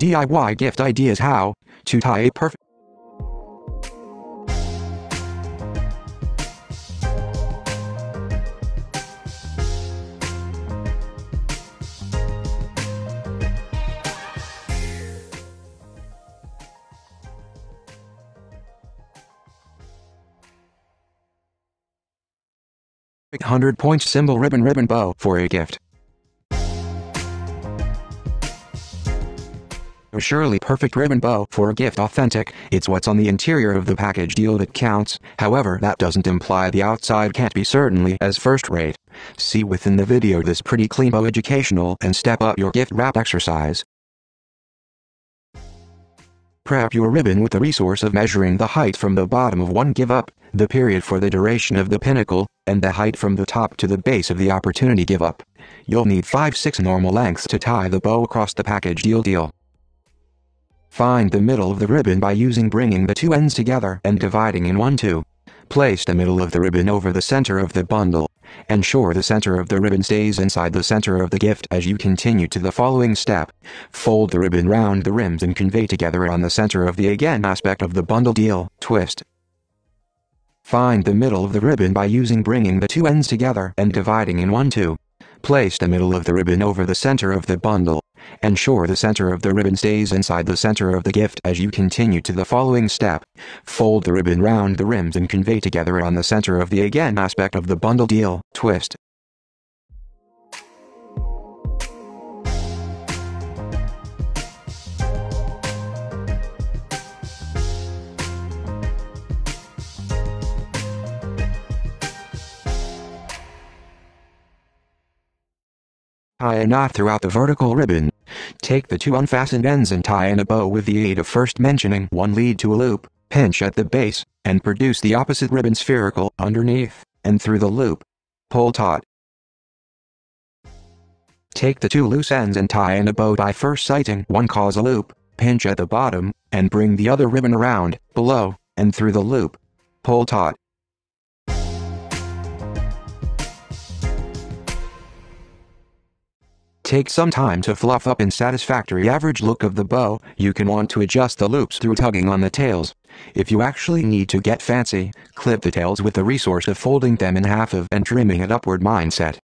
DIY gift ideas how to tie a perfect hundred point symbol ribbon ribbon bow for a gift. A surely perfect ribbon bow for a gift authentic, it's what's on the interior of the package deal that counts, however that doesn't imply the outside can't be certainly as first rate. See within the video this pretty clean bow educational and step up your gift wrap exercise. Prep your ribbon with the resource of measuring the height from the bottom of one give up, the period for the duration of the pinnacle, and the height from the top to the base of the opportunity give up. You'll need 5-6 normal lengths to tie the bow across the package deal deal. Find the middle of the ribbon by using bringing the two ends together and dividing in 1 2. Place the middle of the ribbon over the center of the bundle. Ensure the center of the ribbon stays inside the center of the gift as you continue to the following step. Fold the ribbon round the rims and convey together on the center of the again aspect of the bundle deal. Twist. Find the middle of the ribbon by using bringing the two ends together and dividing in 1 2. Place the middle of the ribbon over the center of the bundle. Ensure the center of the ribbon stays inside the center of the gift as you continue to the following step. Fold the ribbon round the rims and convey together on the center of the again aspect of the bundle deal. Twist. Tie a knot throughout the vertical ribbon. Take the two unfastened ends and tie in a bow with the aid of first mentioning one lead to a loop, pinch at the base, and produce the opposite ribbon spherical underneath, and through the loop. Pull taut. Take the two loose ends and tie in a bow by first sighting one cause a loop, pinch at the bottom, and bring the other ribbon around, below, and through the loop. Pull taut. Take some time to fluff up in satisfactory average look of the bow, you can want to adjust the loops through tugging on the tails. If you actually need to get fancy, clip the tails with the resource of folding them in half of and trimming it upward mindset.